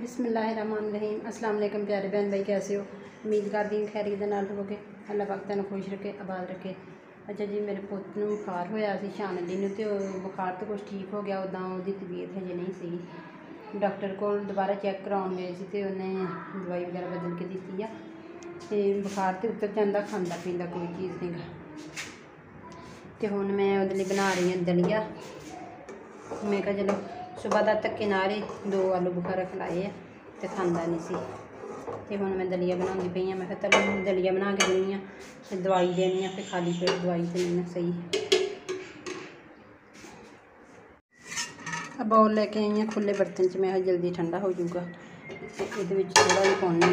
ਬਿਸਮਿਲ੍ਲਾਹਿਰਰਹਿਮਾਨਿਰਰਹੀਮ। ਅਸਲਾਮ ਅਲੈਕਮ ਪਿਆਰੇ ਭੈਣ ਭਾਈ, ਕੈਸੇ ਹੋ? ਉਮੀਦ ਕਰਦੀ ਹਾਂ ਖੈਰੀਅਤ ਦੇ ਨਾਲ ਹੋਵੋਗੇ ਅੱਲਾ ਪਾਕ ਤੁਹਾਨੂੰ ਖੁਸ਼ ਰੱਖੇ, ਆਬਾਦ ਰੱਖੇ। ਅੱਛਾ ਜੀ, ਮੇਰੇ ਪੁੱਤ ਨੂੰ ਬੁਖਾਰ ਹੋਇਆ ਸੀ ਸ਼ਾਨਲੀ ਨੂੰ ਤੇ ਉਹ ਬੁਖਾਰ ਤੋਂ ਕੁਝ ਠੀਕ ਹੋ ਗਿਆ ਉੱਦਾਂ ਉਹਦੀ ਤਬੀਅਤ ਹਜੇ ਨਹੀਂ ਸੀ ਡਾਕਟਰ ਕੋਲ ਦੁਬਾਰਾ ਚੈੱਕ ਕਰਾਉਣ ਗਏ ਸੀ ਤੇ ਉਹਨੇ ਦਵਾਈ ਵਗੈਰਾ ਬਦਲ ਕੇ ਦਿੱਤੀ ਆ। ਤੇ ਬੁਖਾਰ ਤੇ ਉਤਰ ਜਾਂਦਾ, ਖਾਂਦਾ ਪੀਂਦਾ ਕੋਈ ਚੀਜ਼ ਨਹੀਂ ਗਾ। ਤੇ ਹੁਣ ਮੈਂ ਉਹਦੇ ਲਈ ਬਣਾ ਰਹੀ ਹਾਂ ਦਲੀਆ। ਮੈਂ ਕਿਹਾ ਚਲੋ ਸਵੇਰ ਦਾ ਧੱਕੇ ਨਾਲ ਹੀ ਦੋ ਆਲੂ ਬੁਖਾਰਾ ਖਿਲਾਏ ਆ ਤੇ ਖਾਂਦਾ ਨਹੀਂ ਸੀ। ਤੇ ਹੁਣ ਮੈਂ ਦਲੀਆ ਬਣਾਉਂਦੀ ਪਈ ਆ, ਮੈਂ ਕਿਹਾ ਚਲੋ ਦਲੀਆ ਬਣਾ ਕੇ ਦਿੰਦੀ ਆ ਤੇ ਦਵਾਈ ਦੇਣੀ ਆ, ਫਿਰ ਖਾਲੀ ਪੇਟ ਦਵਾਈ ਦੇਣੀ ਨਾ ਸਹੀ। ਆ ਬਾਉਲ ਲੈ ਕੇ ਆਈ ਆ ਖੁੱਲੇ ਬਰਤਨ 'ਚ, ਮੈਂ ਕਿਹਾ ਜਲਦੀ ਠੰਡਾ ਹੋ ਜਾਊਗਾ। ਤੇ ਇਹਦੇ ਵਿੱਚ ਥੋੜਾ ਜਿਹਾ ਪਾਉਣੀ ਆ,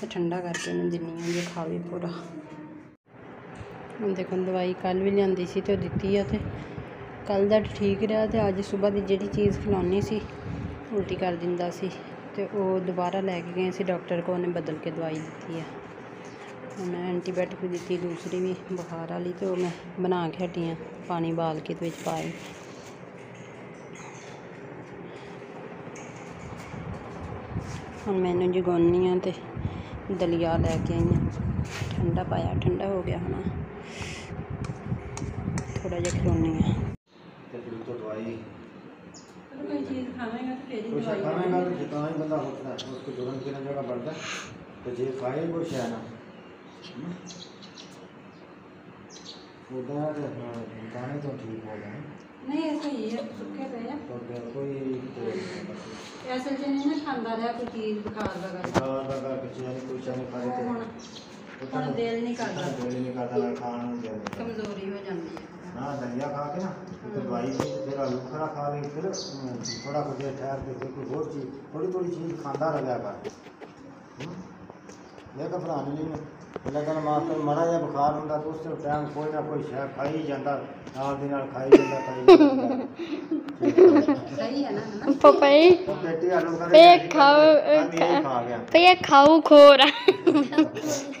ਤੇ ਠੰਡਾ ਕਰਕੇ ਇਹਨੂੰ ਦਿੰਨੀ ਆ, ਜੇ ਖਾਵੇ ਪੂਰਾ। ਹੁਣ ਦੇਖੋ, ਦਵਾਈ ਕੱਲ ਵੀ ਲਿਆਂਦੀ ਸੀ ਤੇ ਉਹ ਦਿੱਤੀ ਆ ਤੇ ਕੱਲ ਦਾ ਠੀਕ ਰਿਹਾ ਤੇ ਅੱਜ ਸਵੇਰ ਦੀ ਜਿਹੜੀ ਚੀਜ਼ ਖਿਲਾਉਣੀ ਸੀ, ਉਲਟੀ ਕਰ ਦਿੰਦਾ ਸੀ ਤੇ ਉਹ ਦੁਬਾਰਾ ਲੈ ਕੇ ਗਏ ਸੀ ਡਾਕਟਰ ਕੋਲ, ਉਹਨੇ ਬਦਲ ਕੇ ਦਵਾਈ ਦਿੱਤੀ ਆ। ਮੈਂ ਐਂਟੀਬਾਇਓਟਿਕ ਵੀ ਦਿੱਤੀ, ਦੂਸਰੀ ਵੀ ਬੁਖਾਰ ਵਾਲੀ ਤੇ ਉਹ ਮੈਂ ਬਣਾ ਕੇ ਹਟੀ ਆ, ਪਾਣੀ ਬਾਲ ਕੇ ਤੇ ਵਿੱਚ ਪਾਏ ਹੁਣ ਮੈਨੂੰ ਜਗਾਉਣੀ ਆ ਤੇ ਦਲੀਆ ਲੈ ਕੇ ਆਈ ਆ ਠੰਡਾ ਪਾਇਆ, ਠੰਡਾ ਹੋ ਗਿਆ ਹੁਣ। ਥੋੜਾ ਜਿਹਾ ਖਿਲਾਉਣੀ ਆ। ਤੇ ਫਿਰ ਤੋਂ ਦਵਾਈ ਕੋਈ ਚੀਜ਼ ਖਾਵੇਂਗਾ ਤੇ ਫੇਰ कुछ खाएगा तो जितना ही बंदा होता है उसको तुरंत की जगह बढ़ता है तो जे खाए वो है ना उधर गाने तो ठीक हो गए ਨਹੀਂ ਇਹ ਸਹੀ ਹੈ ਸੁੱਕੇ ਪਏ ਆ तो फिर कोई तो ਐਸੇ ਚ ਨਹੀਂ ਨਾ ਖਾਂਦਾ ਰਿਹਾ ਕੋਈ ਚੀਜ਼ ਬੁਖਾਰ ਦਾ ਕਰਕੇ खाना लगा कुछ यानी कुछ यानी खाए ਉਹ ਹੁਣ थे ਹੁਣ ਦਿਲ ਨਹੀਂ ਕਰਦਾ दिल नहीं करता ना खाना नहीं ਕਮਜ਼ੋਰੀ ਹੋ ਜਾਂਦੀ ਹੈ ना दलिया खा के ना फिर दवाई से फिर आलू खरा खा के फिर हम्म, थोड़ा कुछ देर ठहर के फिर कोई और चीज़ थोड़ी थोड़ी चीज़ खांदा रह गया कर लेकिन फलानी नहीं लेकिन मास्टर मरा जब बुखार होंगे तो उस टाइम कोई ना कोई शह खाई ही जाता नाल दी नाल खाई जाता खाई जाता तो तो पेट खाओ पेट खाओ खो रहा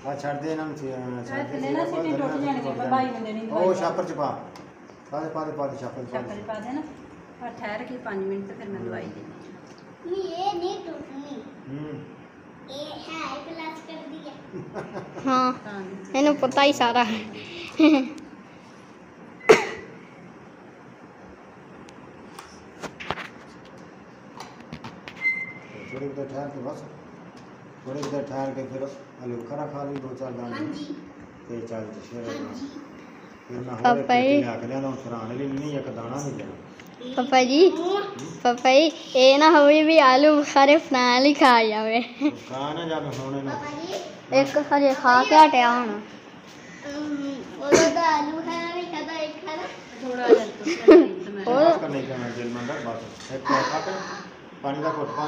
ਆ ਛੱਡ ਦੇ ਇਹਨਾਂ ਨੂੰ ਛੱਡ ਦੇ ਲੈਣਾ ਸੀ ਟੁੱਟ ਜਾਣਗੇ ਪਰ ਭਾਈ ਬੰਦੇ ਨਹੀਂ ਉਹ ਛਾਪਰ ਚ ਪਾ ਸਾਰੇ ਪਾ ਦੇ ਪਾ ਦੇ ਛਾਪਰ ਛਾਪਰ ਪਾ ਦੇ ਨਾ ਪਰ ਠਹਿਰ ਕੇ 5 ਮਿੰਟ ਤੇ ਫਿਰ ਮੈਂ ਦਵਾਈ ਦੇ ਨਹੀਂ ਇਹ ਨਹੀਂ ਟੁੱਟਣੀ ਹੂੰ ਇਹ ਹੈ ਕਲਾਸ ਕਰ ਦਿਆ ਹਾਂ ਇਹਨੂੰ ਪਤਾ ਹੀ ਸਾਰਾ ਥੋੜੀ ਬਤਾ ਠਹਿਰ ਕੇ ਬਸ थोड़ी देर ठहर के फिर आलू खरा खा ली दो चार दाने ਹਾਂਜੀ ਤੇ ਚੱਲ ਤੇ ਫਿਰ ਫਿਰ ਮੈਂ ਹੋਰ ਪਾਪਾ ਇੱਕ ਜੀ। ਲਿਆ ਕੇ ਲਿਆਉਣਾ ਫਰਾਣੇ ਲਈ ਨਹੀਂ ਇੱਕ ਦਾਣਾ ਨਹੀਂ ਦੇਣਾ ਪਪਾ ਜੀ ਪਪਾ ਜੀ ਇਹ ਨਾ ਹੋਵੇ ਵੀ ਆਲੂ ਬੁਖਾਰੇ ਬਣਾ ਲਈ ਖਾ ਜਾਵੇ ਤੂੰ ਖਾ ਨਾ ਜਾਵੇ ਹੁਣ ਇਹਨੂੰ ਪਾਪਾ ਜੀ ਇੱਕ ਹਜੇ ਖਾ ਕੇ ਹਟਿਆ ਹੁਣ ਅਮ, ਉਹਦਾ ਤਾਂ ਆਲੂ ਖਾਣਾ ਨਹੀਂ ਖਾਦਾ ਇੱਕ ਖਾਣਾ ਥੋੜਾ ਜਿਹਾ ਤੁੱਕਾ ਨਹੀਂ ਤਾਂ ਮੈਂ ਹੋਰ? ਬਸ ਕਰਨੇ ਕਿ ਮੈਂ ਦਿਲ ਮੰਦਰ ਬਸ ਇੱਕ ਕੱਪ ਪਾਣੀ ਦਾ ਘੁੱਟ ਪਾ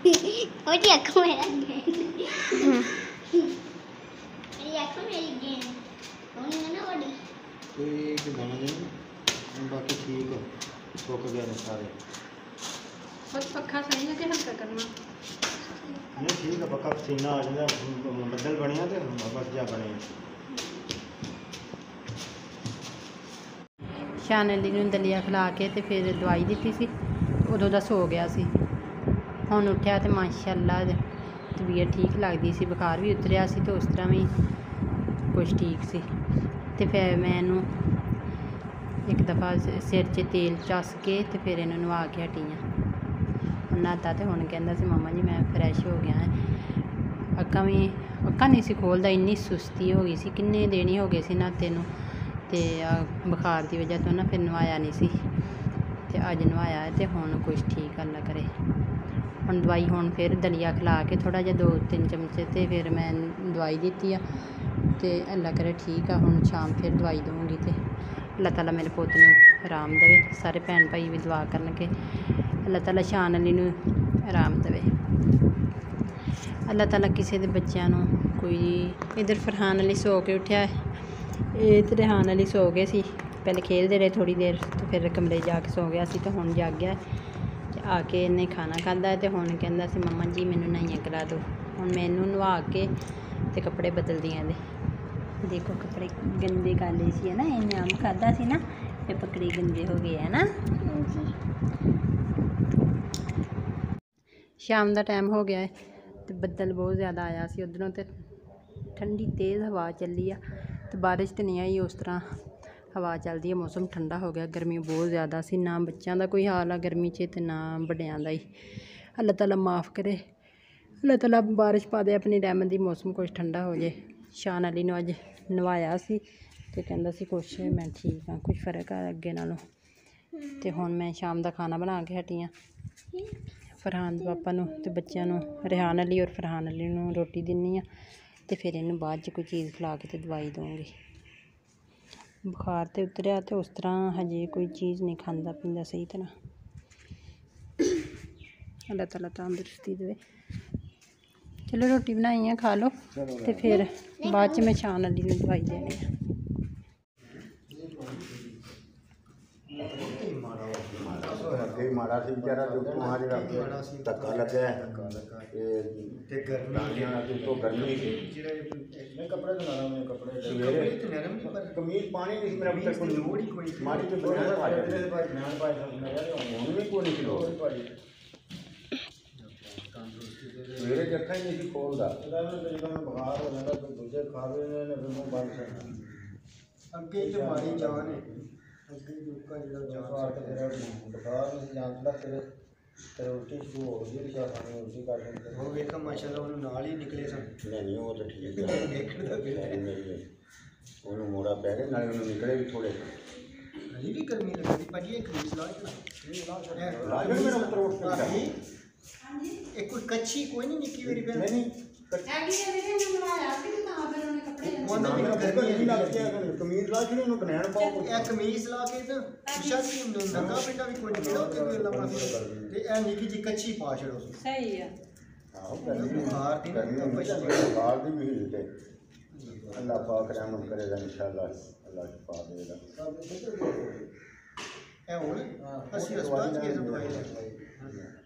ਲੇਟਣਾ ਨਾ ਥੋੜੀ ਜਿਹੀ ਦੇਰ ਬਹਿ ਪਾਣੀ ਹਾਂ ਥੋੜੀ ਬਹਿ ਜਾ ਮੇਰੇ ਨਾਲ ਟੇਕ ਨਾਲ ਲਾਉਣੀ ਕਮਜ਼ੋਰ ਹੋ ਗਿਆ ਬੁਖਾਰ ਕੀ ਕਮਜ਼ੋਰ ਸੀ ਬੱਚੇ ਬੁਖਾਰ ਨੇ ਉਹ ਜੀ ਅੱਖ ਮੇਰਾ ਮੇਰੀ ਅੱਖ ਮੇਰੀ ਗੇਮ ਉਹਨੇ ਨਾ ਵੱਡੀ ਕੋਈ ਕਿ ਬਣ ਜਾਏ ਬਾਕੀ ਠੀਕ ਸੁੱਕ ਗਏ ਨੇ ਸਾਰੇ ਬਸ ਪੱਖਾ ਸਹੀ ਹੈ ਕਿ ਹਲਕਾ ਕਰਨਾ ਨਹੀਂ ਠੀਕ ਹੈ ਪੱਕਾ ਪਸੀਨਾ ਆ ਜਾਂਦਾ ਬ- ਬੱਦਲ ਬਣਿਆ ਤੇ ਬਸ ਜਾ ਬਣੇ ਸ਼ਾਨਲੀ ਨੂੰ ਦਲੀਆ ਖਿਲਾ ਕੇ ਤੇ ਫਿਰ ਦਵਾਈ ਦਿੱਤੀ ਸੀ ਉਦੋਂ ਦਾ ਸੋ ਗਿਆ ਸੀ ਹੁਣ ਉੱਠਿਆ ਤੇ ਮਾਸ਼ਾਅੱਲਾ ਤਬੀਅਤ ਠੀਕ ਲੱਗਦੀ ਸੀ, ਬੁਖਾਰ ਵੀ ਉਤਰਿਆ ਸੀ ਤੇ ਉਸ ਤਰ੍ਹਾਂ ਵੀ ਕੁਝ ਠੀਕ ਸੀ। ਤੇ ਫਿਰ ਮੈਂ ਇਹਨੂੰ ਇੱਕ ਦਫਾ ਸਿਰ 'ਚ ਤੇਲ ਚਸ ਕੇ ਤੇ ਫਿਰ ਇਹਨੂੰ ਨਵਾ ਕੇ ਹਟੀ ਹਾਂ ਨਹਾਤਾ ਤੇ ਹੁਣ ਕਹਿੰਦਾ ਸੀ, ਮਮਾ ਜੀ, ਮੈਂ ਫਰੈਸ਼ ਹੋ ਗਿਆ ਹਾਂ। ਅੱਖਾਂ ਵੀ, ਅੱਖਾਂ ਨਹੀਂ ਸੀ ਖੋਲਦਾ, ਇੰਨੀ ਸੁਸਤੀ ਹੋ ਗਈ ਸੀ, ਕਿੰਨੇ ਦੇਣੀ ਹੋ ਗਏ ਸੀ ਨਾਤੇ ਨੂੰ। ਤੇ ਬੁਖਾਰ ਦੀ ਵਜ੍ਹਾ ਤੋਂ ਨਾ ਫਿਰ ਨਵਾਇਆ ਨਹੀਂ ਸੀ। ਤੇ ਅੱਜ ਨਵਾਇਆ ਹੈ ਤੇ ਹੁਣ ਕੁਝ ਠੀਕ ਅੱਲਾ ਕਰੇ ਹੁਣ ਦਵਾਈ ਹੁਣ ਫਿਰ ਦਲੀਆ ਖਿਲਾ ਕੇ ਥੋੜ੍ਹਾ ਜਿਹਾ ਦੋ ਤਿੰਨ ਚਮਚੇ ਅਤੇ ਫਿਰ ਮੈਂ ਦਵਾਈ ਦਿੱਤੀ ਆ ਅਤੇ ਅੱਲਾ ਕਰੇ ਠੀਕ ਆ, ਹੁਣ ਸ਼ਾਮ ਫਿਰ ਦਵਾਈ ਦਵਾਂਗੀ ਅਤੇ ਅੱਲਾ ਤਾਲਾ ਮੇਰੇ ਪੁੱਤ ਨੂੰ ਆਰਾਮ ਦੇਵੇ, ਸਾਰੇ ਭੈਣ ਭਾਈ ਵੀ ਦੁਆ ਕਰਨਗੇ, ਅੱਲਾ ਤਾਲਾ ਸ਼ਾਨ ਅਲੀ ਨੂੰ ਆਰਾਮ ਦੇਵੇ। ਅੱਲਾ ਤਾਲਾ ਕਿਸੇ ਦੇ ਬੱਚਿਆਂ ਨੂੰ ਕੋਈ ਇਧਰ ਫਰਹਾਨ ਅਲੀ ਸੋ ਕੇ ਉੱਠਿਆ ਇਹ ਤੇ ਰੇਹਾਨ ਅਲੀ ਸੋ ਗਏ ਸੀ, ਪਹਿਲੇ ਖੇਡਦੇ ਰਹੇ ਥੋੜੀ ਦੇਰ ਤੇ ਫਿਰ ਕਮਰੇ ਜਾ ਕੇ ਸੋ ਗਿਆ ਸੀ ਤੇ ਹੁਣ ਜਾਗ ਗਿਆ ਆ ਕੇ ਇਹਨੇ ਖਾਣਾ ਖਾਧਾ ਤੇ ਹੁਣ ਕਹਿੰਦਾ ਸੀ ਮੰਮਾ ਜੀ ਮੈਨੂੰ ਨਹਾਈਆਂ ਕਰਾ ਦਿਓ। ਹੁਣ ਮੈਨੂੰ ਨਵਾ ਕੇ ਤੇ ਕੱਪੜੇ ਬਦਲਦੀਆਂ ਇਹਦੇ ਦੇਖੋ ਕੱਪੜੇ ਗੰਦੇ ਕਰ ਲਏ ਸੀ ਹੈ ਨਾ ਇਹਨੇ ਆਮ ਖਾਧਾ ਸੀ ਨਾ ਤੇ ਪਕੜੇ ਗੰਦੇ ਹੋ ਗਏ ਹੈ ਨਾ ਸ਼ਾਮ ਦਾ ਟਾਈਮ ਹੋ ਗਿਆ ਹੈ ਤੇ ਬੱਦਲ ਬਹੁਤ ਜ਼ਿਆਦਾ ਆਇਆ ਸੀ ਉਧਰੋਂ ਤੇ ਠੰਡੀ ਤੇਜ਼ ਹਵਾ ਚੱਲੀ ਆ ਤੇ ਬਾਰਿਸ਼ ਤੇ ਨਹੀਂ ਆਈ ਉਸ ਤਰ੍ਹਾਂ। ਹਵਾ ਚੱਲਦੀ ਹੈ, ਮੌਸਮ ਠੰਡਾ ਹੋ ਗਿਆ, ਗਰਮੀ ਬਹੁਤ ਜ਼ਿਆਦਾ ਸੀ। ਨਾ ਬੱਚਿਆਂ ਦਾ ਕੋਈ ਹਾਲ ਆ ਗਰਮੀ 'ਚ ਅਤੇ ਨਾ ਵੱਡਿਆਂ ਦਾ ਹੀ। ਅੱਲਾ ਤਾਲਾ ਮਾਫ ਕਰੇ। ਅੱਲਾ ਤਾਲਾ ਬਾਰਿਸ਼ ਪਾ ਦੇ, ਆਪਣੀ ਰਹਿਮਤ ਦੀ ਮੌਸਮ ਕੁਝ ਠੰਡਾ ਹੋ ਜੇ। ਸ਼ਾਨ ਅਲੀ ਨੂੰ ਅੱਜ ਨਵਾਇਆ ਸੀ ਤੇ ਕਹਿੰਦਾ ਸੀ, ਕੁਛ ਮੈਂ ਠੀਕ ਹਾਂ ਕੁਝ ਫ਼ਰਕ ਆ ਅੱਗੇ ਨਾਲੋਂ। ਤੇ ਹੁਣ ਮੈਂ ਸ਼ਾਮ ਦਾ ਖਾਣਾ ਬਣਾ ਕੇ ਹਟੀ ਹਾਂ। ਫਰਹਾਨ ਦੇ ਪਾਪਾ ਨੂੰ ਤੇ ਬੱਚਿਆਂ ਨੂੰ, ਰਿਹਾਨ ਅਲੀ ਔਰ ਫਰਹਾਨ ਅਲੀ ਨੂੰ ਰੋਟੀ ਦਿੰਨੀ ਆ ਤੇ ਫਿਰ ਇਹਨੂੰ ਬਾਅਦ 'ਚ ਕੋਈ ਚੀਜ਼ ਖਿਲਾ ਕੇ ਤੇ ਦਵਾਈ ਦਊਂਗੀ। ਬੁਖਾਰ ਤੇ ਉਤਰਿਆ ਤੇ ਉਸ ਤਰ੍ਹਾਂ ਹਜੇ ਕੋਈ ਚੀਜ਼ ਨਹੀਂ ਖਾਂਦਾ ਪੀਂਦਾ ਸਹੀ ਤਰ੍ਹਾਂ। ਅੱਲਾਹ ਤਾਲਾ ਤੰਦਰੁਸਤੀ ਦੇਵੇ। ਚਲੋ ਰੋਟੀ ਬਣਾਈ ਆ ਖਾ ਲਓ ਤੇ ਫਿਰ ਬਾਅਦ 'ਚ ਮੈਂ ਸ਼ਾਨ ਅਲੀ ਨੂੰ ਦਵਾਈ ਦੇਣੀ ਆ। ਅੱਗੇ ਮਾੜਾ ਸੀ ਵਿਚਾਰਾ ਜੋ ਕੁਮਾਰ ਜਿਹੜਾ ਧੱਕਾ ਲੱਗਿਆ ਇਹ ਤੇ ਗਰਮੀ ਗਰਮੀ ਨਾਲ ਤੋਂ ਗਰਮੀ ਸੀ ਜਿਹੜੇ ਮੈਂ ਕੱਪੜੇ ਧੋਣਾ ਮੈਂ ਕੱਪੜੇ ਕੱਪੜੇ ਤੇ ਨਰਮ ਨਹੀਂ ਪਰ ਕਮੀਜ਼ ਪਾਣੀ ਨਹੀਂ ਸੀ ਮੇਰਾ ਪੁੱਤਰ ਕੋਲ ਲੋੜ ਹੀ ਕੋਈ ਨਹੀਂ। ਮਾੜੀ ਤੋਂ ਬਣਾ ਪਾ ਜਾਂਦੇ ਹੁਣ ਵੀ ਕੋਈ ਨਹੀਂ ਸੀ ਲੋੜ ਮੇਰੇ ਚ ਅੱਖਾਂ ਹੀ ਨਹੀਂ ਸੀ ਖੋਲਦਾ ਬੁਖਾਰ ਹੋ ਜਾਂਦਾ ਕੋਈ ਦੂਜੇ ਖਾਵੇ ਨੇ ਨੇ ਫਿਰ ਮੂੰਹ ਬੰਦ ਕਰਨਾ ਅੱਗੇ ਤੇ ਮਾਰੀ ਜਾਨ ਹੈ ਅੱਗੇ ਲੋਕਾਂ ਜਿਹੜਾ ਜਾਨ ਬੁਖਾਰ ਤੇ ਤੇਰਾ ਬੁਖਾਰ ਨਹੀਂ ਜਾਂਦਾ ਤੇਰੇ ਤੇਰੇ ਉਲਟੀ ਸ਼ੁਰੂ ਹੋ ਗਈ ਰਿਸ਼ਾ ਖਾਣੇ ਉਲਟੀ ਕਰ ਦਿੰਦੇ ਉਹ ਵੇਖਾ ਮਾਸ਼ਾਅੱਲਾ ਉਹਨੂੰ ਨਾਲ ਹੀ ਨਿਕਲੇ ਸਨ ਨਹੀਂ ਨਹੀਂ ਉਹ ਤਾਂ ਠੀਕ ਹੈ ਦੇਖਣ ਦਾ ਫਿਰ ਨਹੀਂ, ਉਹਨੂੰ ਮੋੜਾ ਪੈ ਗਿਆ ਨਾਲੇ ਉਹਨੂੰ ਨਿਕਲੇ ਵੀ ਥੋੜੇ ਹਲੀ ਵੀ ਗਰਮੀ ਲੱਗਦੀ ਭਾਜੀ ਇਹ ਕਮੀਜ਼ ਲਾ ਕੇ ਲਾਜੋ ਮੇਰਾ ਉੱਤਰ ਉੱਠ ਕੇ ਜਾ। ਇਹ ਕੋਈ ਕੱਚੀ ਕੋਈ ਨਹੀਂ ਨਿੱਕੀ ਮੇਰੀ ਭੈਣ ਨਹੀਂ ਨਹੀਂ ਹੈਗੀ ਆ ਵੀਰੇ ਨੂੰ ਨਵਾਇਆ ਸੀ ਤੇ ਤਾਂ ਫਿਰ ਉਹਨੇ ਕੱਪੜੇ ਉਹਨੇ ਨਾ ਮੈਨੂੰ ਮੇਰਾ ਗਰਮੀ ਗਰਮੀ ਲੱਗ ਲੱਗਦੀ ਗਿਆ ਕਮੀਜ਼ ਲਾ ਕੇ ਉਹਨੂੰ ਬਨੈਣ ਪਾਓ ਇਹ ਕਮੀਜ਼ ਲਾ ਕੇ ਤਾਂ ਸ਼ਾਇਦ ਹੀ ਨੰਗਾ ਪਿੰਡਾ ਵੀ ਕੋਈ ਨਿਕਲਦਾ ਤੇ ਕੋਈ ਅੱਲਾ ਪਾਸੇ ਤੇ ਇਹ ਨਿੱਕੀ ਜੀ ਕੱਚੀ ਪਾ ਛੜੋ ਸਹੀ ਆ ਆਹੋ ਗਰਮੀ ਬੁਖਾਰ ਦੀ ਨਾ ਗਰਮੀ ਤਪਸ਼ ਵਿੱਚ ਬੁਖਾਰ ਦੀ ਵੀ ਹੀਟ ਹੈ ਅੱਲਾਹ ਪਾਕ ਰਹਿਮਤ ਕਰੇਗਾ ਇਨਸ਼ਾਅੱਲਾ ਅੱਲਾਹ ਸ਼ਫਾ ਦੇਗਾ ਇਹ ਹੁਣ ਅਸੀਂ ਹਸਪਤਾਲ ਚ ਗਏ ਸੀ ਦਵਾਈ ਲੈਣ